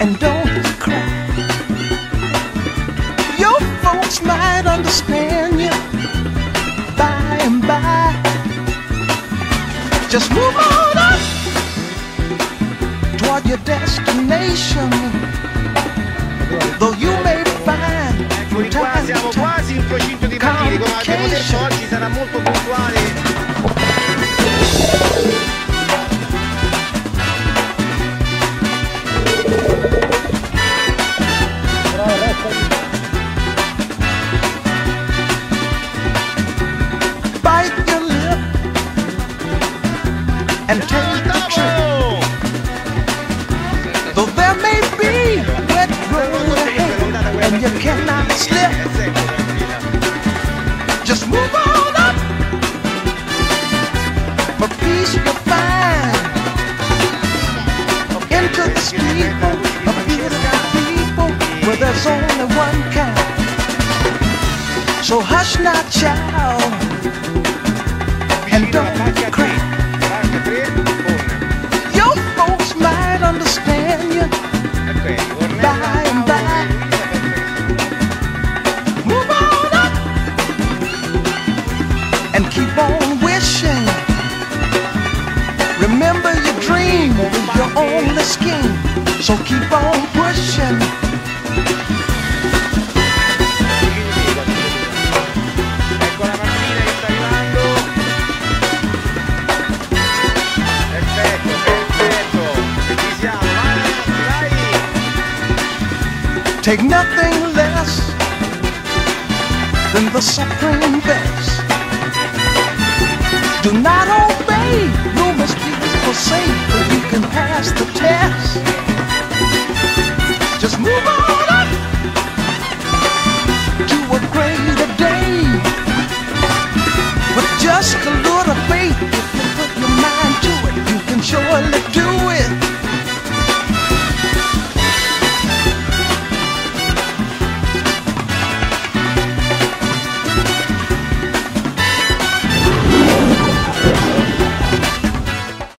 and don't cry. Your folks might understand you by and by. Just move on up toward your destination. Though you may find Eccoli from qua, time siamo to time quasi and take trip. Though there may be wet road ahead and you cannot slip, just move on up. For peace you'll find into the steeple of beautiful people where there's only one kind. So hush now, child, and don't so keep on pushing. Take nothing less than the supreme best. Do not Just move on